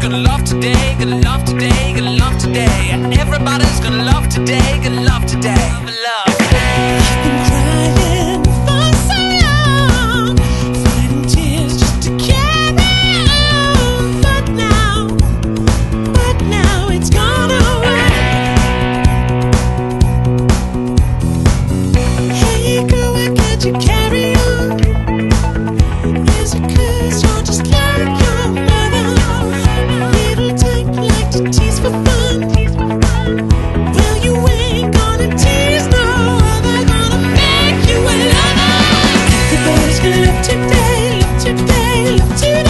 gonna love today, gonna love today, gonna love today. Everybody's gonna love today, gonna love today. Love, love. love today, love today, love today.